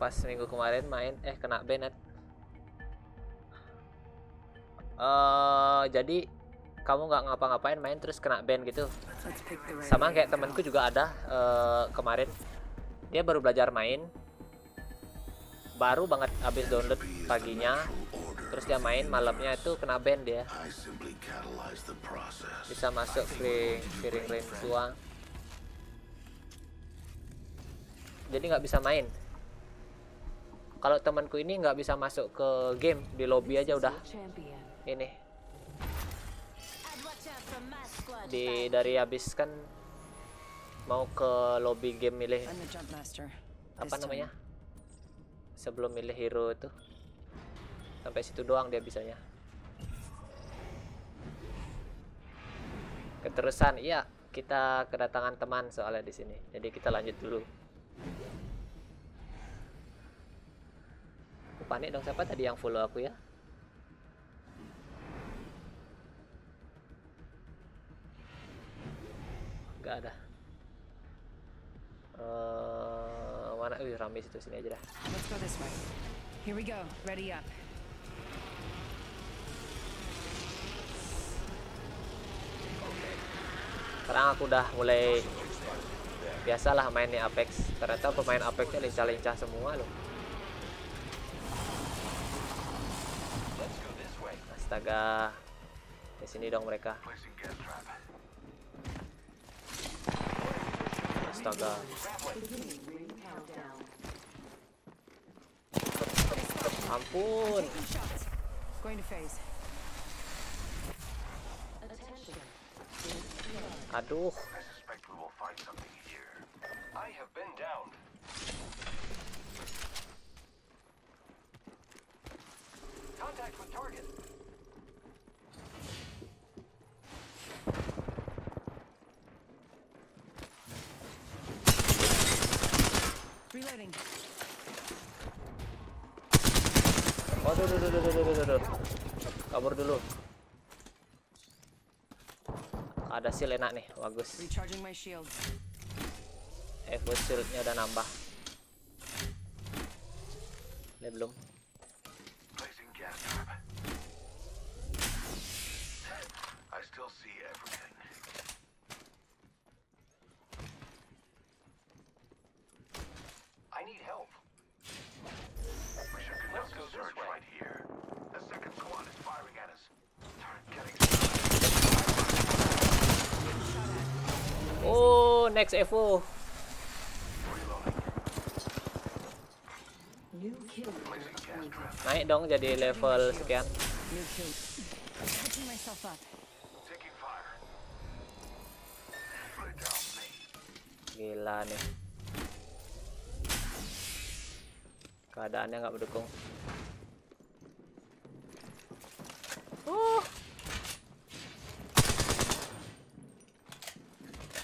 pas minggu kemarin main eh kena Bennett eh jadi kamu nggak ngapa-ngapain main terus kena ban gitu. Sama kayak temanku juga ada eh, kemarin. Dia baru belajar main. Baru banget habis download paginya. Terus dia main malamnya itu kena ban dia. Bisa masuk ke piring ring tua jadi nggak bisa main kalau temanku ini nggak bisa masuk ke game di lobby aja udah. Ini. Di dari habis kan mau ke lobby game milih apa namanya? sebelum milih hero itu. Sampai situ doang dia bisanya. Keterusan iya kita kedatangan teman soalnya di sini. Jadi kita lanjut dulu aku panik dong. Siapa tadi yang follow aku ya? Nggak ada. Eh, mana? Wih rame situ sini aja dah. Let's go this way. Here we go. Ready up. sekarang aku udah mulai biasalah main di Apex. Ternyata pemain Apexnya lincah-lincah semua loh astaga. Di sini dong mereka. Astaga. Ampun. Aduh waduh duh, duh, duh, duh, duh, duh, duh. kabur dulu ada seal enak nih bagus. Evo shieldnya udah nambah ini belum next Evo naik dong jadi level sekian. Gila nih. Keadaannya nggak mendukung oh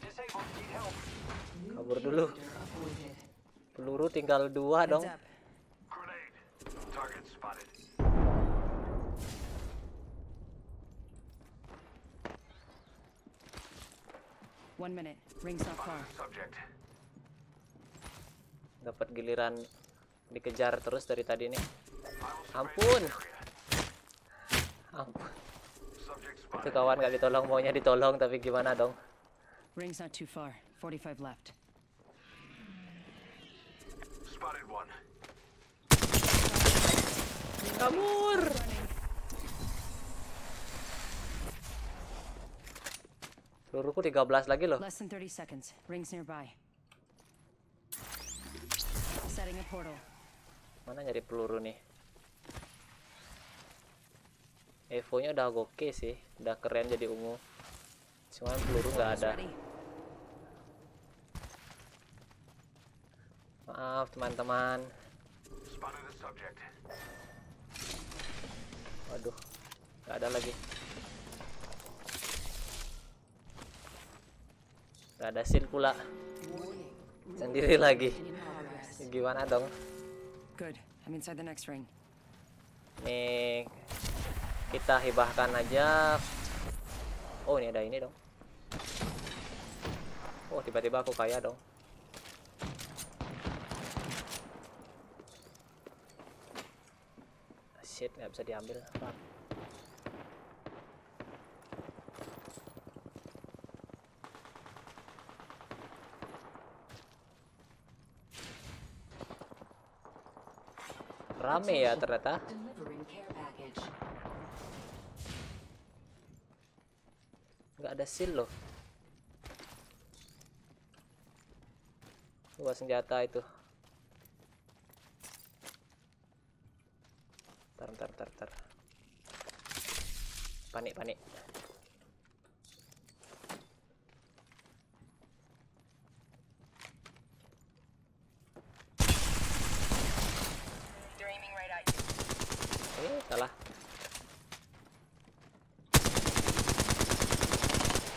Disabled. Need help. kabur dulu peluru tinggal dua dong. One minute. Ring's not far. Dapat giliran dikejar terus dari tadi nih Ampun. ampun itu kawan nggak ditolong maunya ditolong tapi gimana dong Ring's not too far. 45 left. Spotted one. kabur peluruku 13 lagi loh Less than 30 seconds. Ring's nearby. Setting a portal. mana nyari peluru nih Evo nya udah oke sih udah keren jadi ungu cuman peluru nggak ada maaf teman-teman. Waduh nggak ada lagi. Nggak ada seal pula. Sendiri lagi. Gimana dong? Good. I'm inside the next ring. nih kita hibahkan aja. Oh ini ada ini dong. Oh tiba-tiba aku kaya dong shit nggak bisa diambil. Rame ya ternyata. Nggak ada seal loh. Dua senjata itu at you. eh salah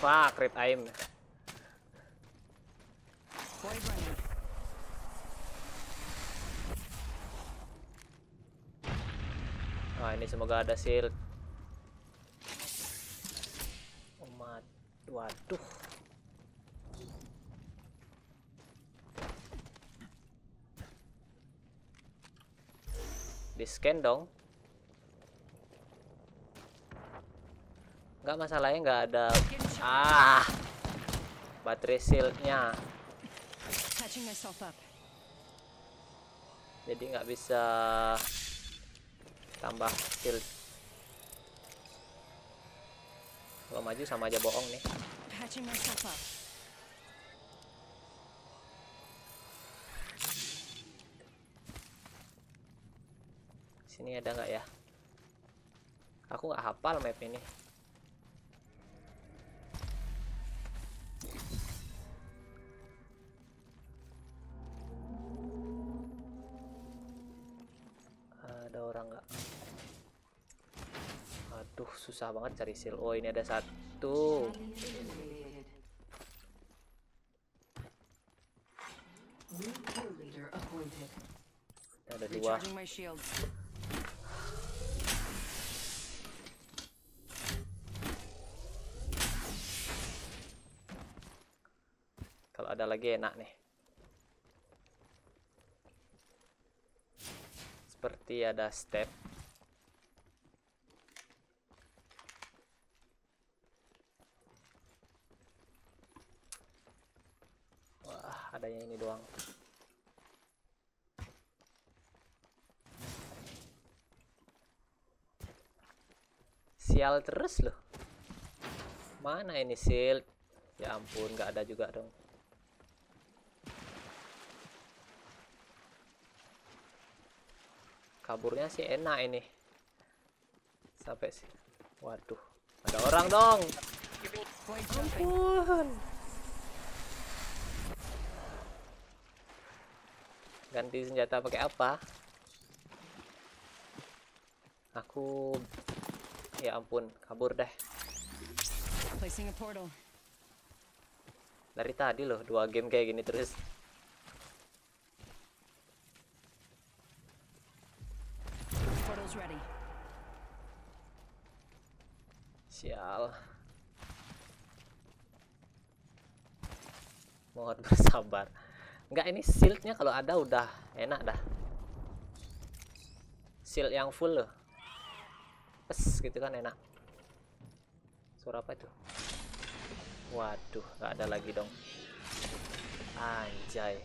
fuck crit aim. Wah ini semoga ada shield. Waduh. Di scan dong. Nggak masalahnya nggak ada. Ah, baterai shieldnya. Jadi nggak bisa tambah shield. Kalau maju sama aja bohong nih. Sini ada nggak ya? Aku nggak hafal map ini. Susah banget cari seal. Oh, ini ada satu. Ada dua. Kalau ada lagi enak nih. Seperti ada step. Wah, adanya ini doang. Sial terus loh. Mana ini shield? Ya ampun, nggak ada juga dong. Kaburnya sih enak ini. Sampai sih. Waduh, ada orang dong. Ampun. Ganti senjata pakai apa? Aku ya ampun, kabur deh. Dari tadi loh, dua game kayak gini terus. Sial. Mohon bersabar. Enggak ini shieldnya kalau ada udah enak dah. Shield yang full loh. Pes gitu kan enak. Suara apa itu? Waduh, nggak ada lagi dong. Anjay.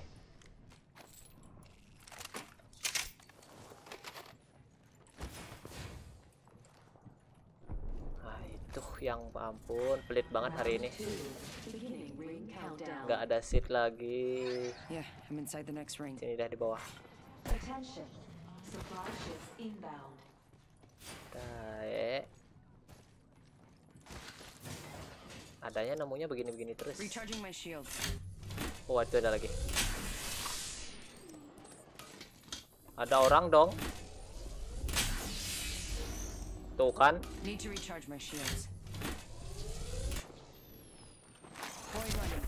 Ah, itu yang ampun pelit banget hari ini. Nggak ada seat lagi. Sini dah di bawah. Tae. Adanya nemunya begini-begini terus. Oh, itu ada lagi. Ada orang dong. Tuh kan. Need to recharge my shields. Void running.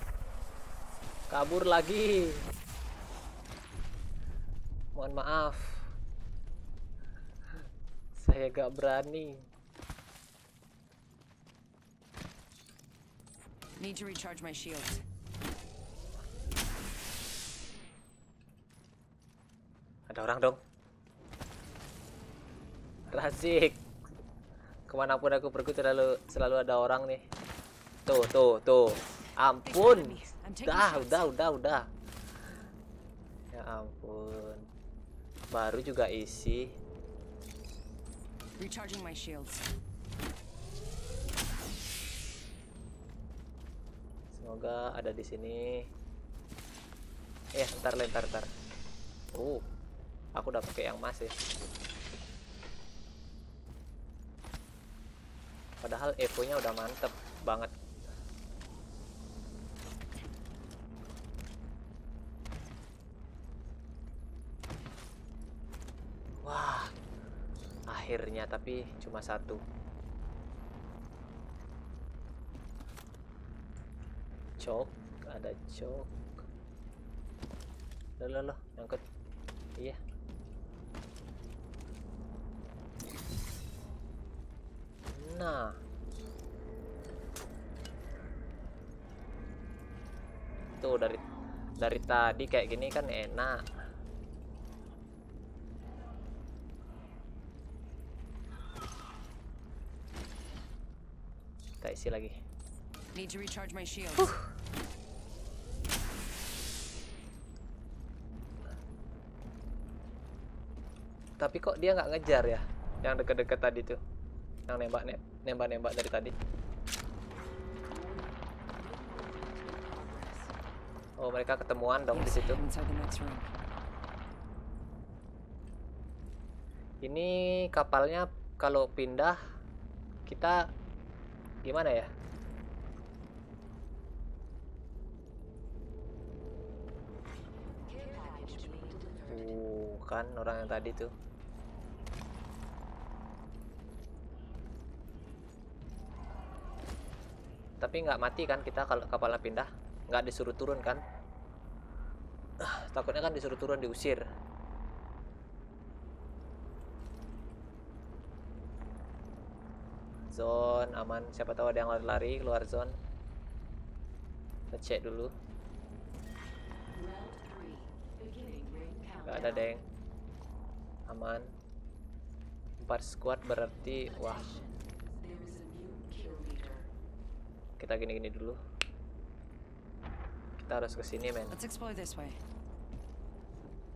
Kabur lagi. Mohon maaf. Saya gak berani. Need to recharge my shields. Ada orang dong. Razik. Ke mana pun aku pergi selalu selalu ada orang nih. Tuh, tuh, tuh. Ampun. Udah, udah, udah, udah. Ya ampun. Baru juga isi. Recharging my shields. Semoga ada di sini. Eh, ntar, ntar, ntar. Uh, aku udah pakai yang emas ya. Padahal Evo-nya udah mantep banget. Wah, akhirnya tapi cuma satu. Cok, ada cok. Loh, loh, loh, nyangkut. Iya. Nah. Tuh dari dari tadi kayak gini kan enak. Kita isi lagi. Need to recharge my shields. Tapi kok dia nggak ngejar ya? Yang deket-deket tadi tuh. Yang nembak nembak nembak dari tadi. Oh, mereka ketemuan dong di situ. Ini kapalnya kalau pindah kita gimana ya? Uh, kan orang yang tadi tuh. Tapi nggak mati kan kita kalau kapalnya pindah? Nggak disuruh turun kan? Ah, takutnya kan disuruh turun diusir. Zone aman. Siapa tahu ada yang lari-lari keluar zone. Kita cek dulu. Gak ada deng Aman 4 squad berarti Wah kita gini-gini dulu Kita harus ke sini men.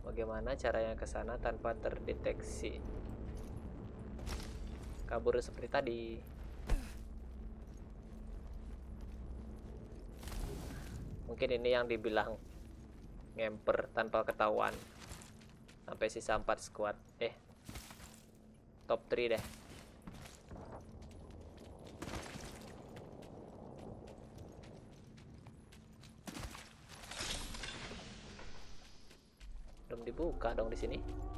Bagaimana caranya ke sana tanpa terdeteksi Kabur seperti tadi Mungkin ini yang dibilang Ngemper tanpa ketahuan. Sampai sisa 4 squad. Eh Top 3 deh. Belum dibuka dong di sini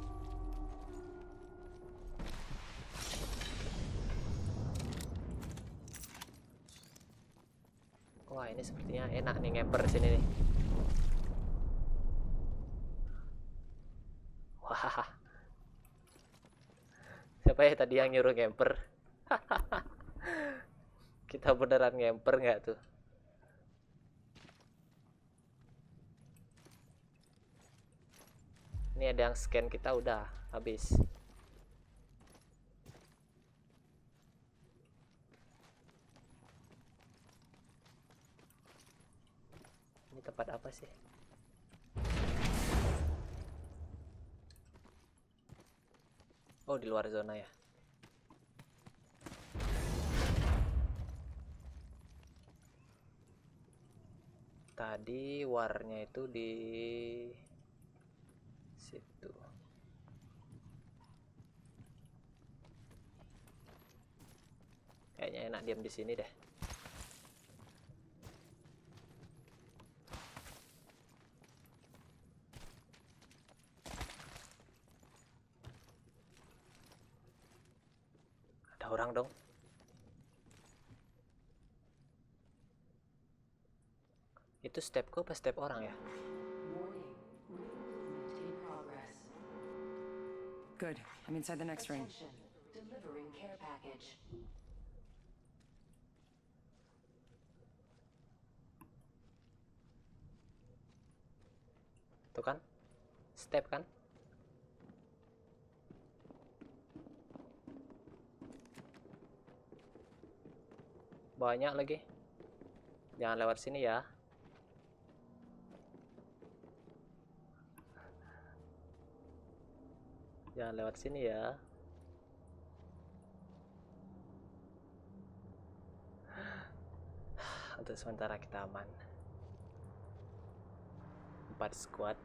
wah ini sepertinya enak nih ngemper sini nih. Wah. Siapa ya tadi yang nyuruh ngemper kita beneran ngemper nggak tuh? Ini ada yang scan kita udah habis ini tempat apa sih. Oh di luar zona ya. Tadi warnya itu di situ. Kayaknya enak diam di sini deh step gue apa step orang ya? Good. I'm inside the next ring. Delivering care package. Tuh kan? Step kan? Banyak lagi. Jangan lewat sini ya. Jangan lewat sini ya. Untuk sementara kita aman. Empat squad.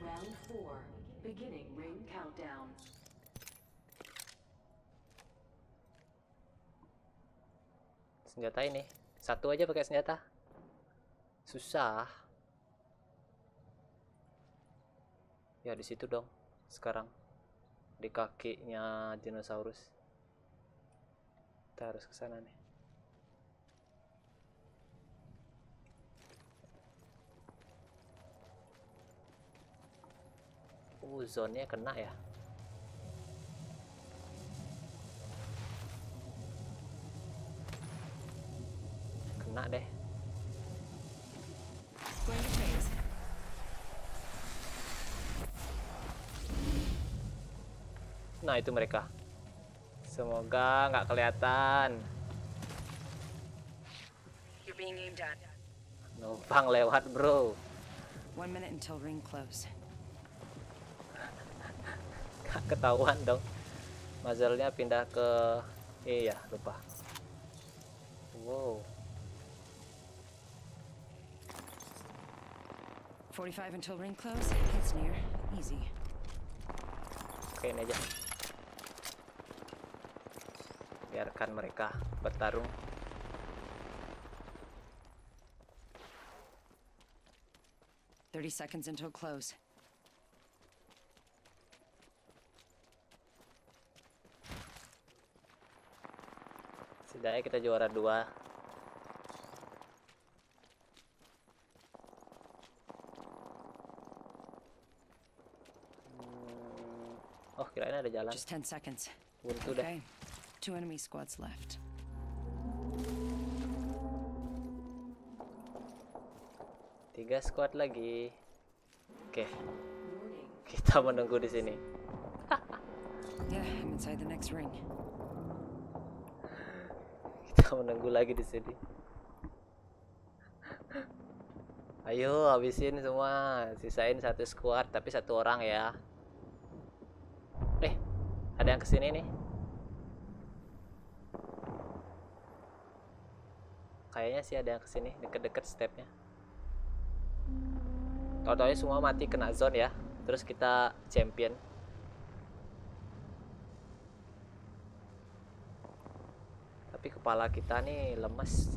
Round four. Beginning ring countdown. senjata ini. Satu aja pakai senjata. Susah ya di situ dong sekarang. Di kakinya dinosaurus. Kita harus ke sana nih. Uh zonnya kena ya. Kena deh Nah itu mereka. Semoga nggak kelihatan. Numpang lewat bro. One minute until ring close. Nggak ketahuan dong. Muzzle-nya pindah ke iya lupa. Wow. 45 until ring close. It's near. Easy. Oke ini aja. Biarkan mereka bertarung. Thirty seconds until close. Setidaknya kita juara dua. Hmm, Oh kirain ada jalan. Just 10 seconds. Buntu deh. Okay. Two enemy squads left. Tiga squad lagi. Oke, Warning. kita menunggu di sini. Yeah, I'm inside the next ring. Kita menunggu lagi di sini. Ayo habisin semua, sisain satu squad tapi satu orang ya. Eh, ada yang ke sini nih. Kayaknya sih ada yang ke sini deket-deket stepnya. Tahu-tahu semua mati kena zone ya. Terus kita champion. Tapi kepala kita nih lemes.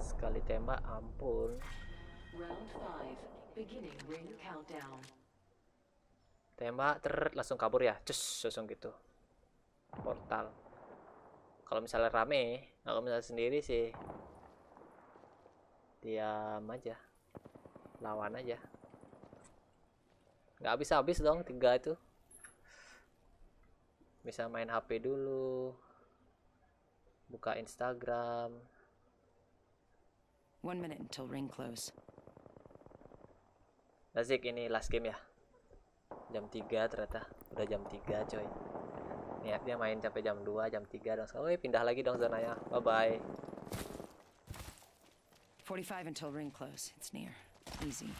Sekali tembak, ampun. Tembak, ter langsung kabur ya. Cus, langsung gitu. Portal. Kalau misalnya rame, kalau misalnya sendiri sih diam aja. Lawan aja. Nggak habis-habis dong tiga itu. Bisa main HP dulu. Buka Instagram. One minute until ring close. Nazik ini last game ya. Jam 3 ternyata. Udah jam 3 coy. Niatnya main sampai jam 2, jam 3 dong. Oh, pindah lagi dong zonanya. Bye bye. 45 until ring close. It's near. Easy.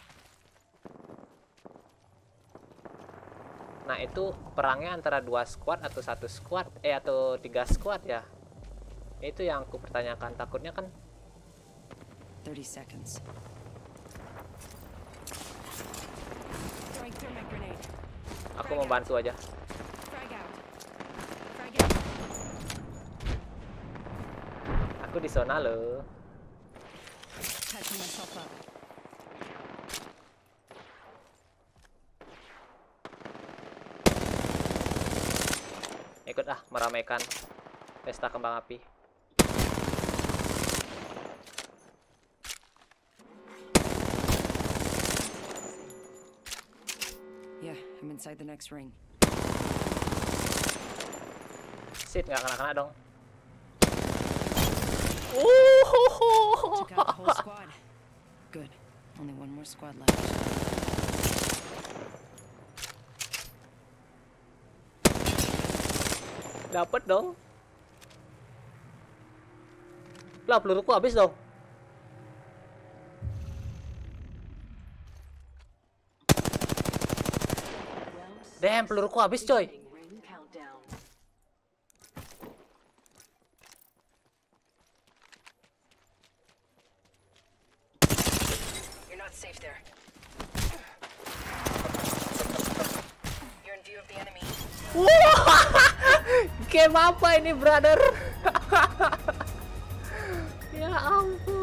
Nah, itu perangnya antara dua squad atau satu squad eh atau tiga squad ya. Itu yang aku pertanyakan. Takutnya kan 30 seconds. Aku mau bantu aja. Aku di zona loh. Ikut ah meramaikan pesta kembang api. Yeah, I'm inside the next ring. Sit nggak kena-kena dong. Took out the whole squad. Good. Only one more squad left. Dapat dong. Lah peluruku habis dong. Damn, peluruku habis coy. There. Game apa ini, brother? ya ampun.